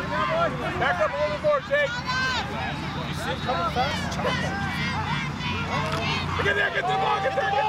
Back up a little more, Jake. You see it coming fast? Look at get the ball, get the ball.